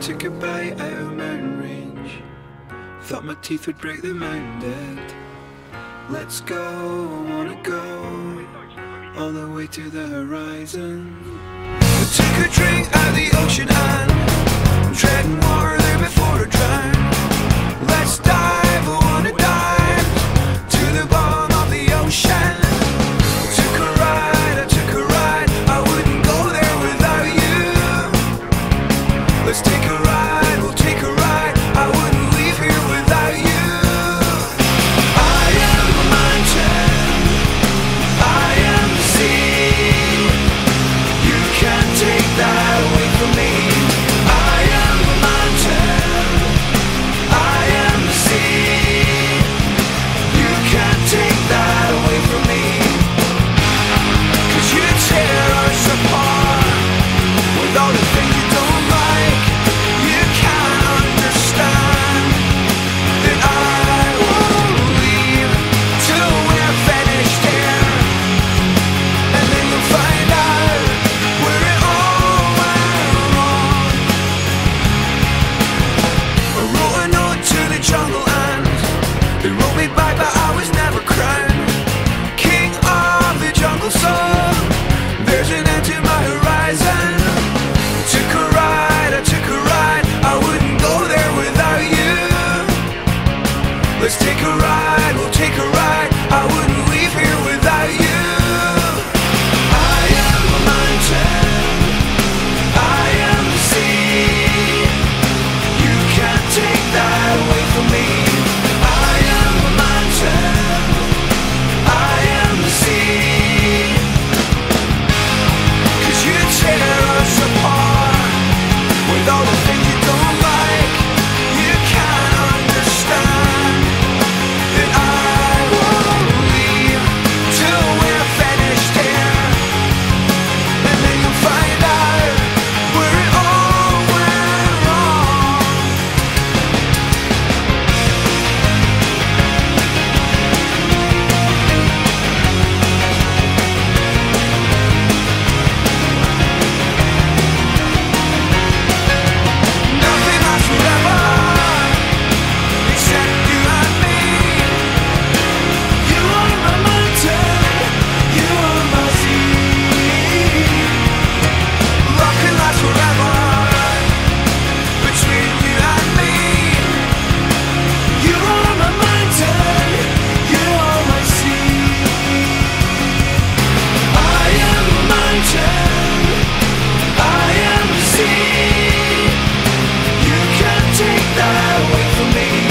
Took a bite out of mountain range. Thought my teeth would break the mountain dead. Let's go, I wanna go all the way to the horizon. We took a drink of the ocean and Let's take a ride, we'll take a ride. I would away from me.